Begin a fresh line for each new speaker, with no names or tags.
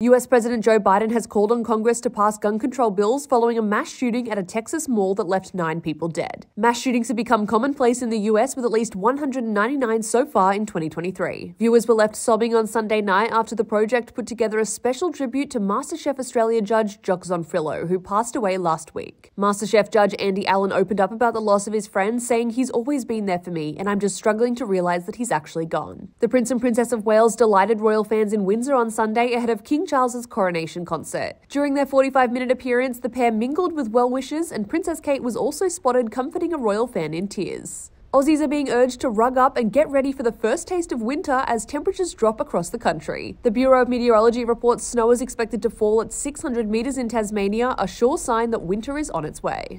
US President Joe Biden has called on Congress to pass gun control bills following a mass shooting at a Texas mall that left nine people dead. Mass shootings have become commonplace in the US with at least 199 so far in 2023. Viewers were left sobbing on Sunday night after the project put together a special tribute to MasterChef Australia judge Jock Zonfrillo, who passed away last week. MasterChef judge Andy Allen opened up about the loss of his friend, saying he's always been there for me and I'm just struggling to realise that he's actually gone. The Prince and Princess of Wales delighted royal fans in Windsor on Sunday ahead of Charles's coronation concert. During their 45 minute appearance, the pair mingled with well wishers, and Princess Kate was also spotted comforting a royal fan in tears. Aussies are being urged to rug up and get ready for the first taste of winter as temperatures drop across the country. The Bureau of Meteorology reports snow is expected to fall at 600 metres in Tasmania, a sure sign that winter is on its way.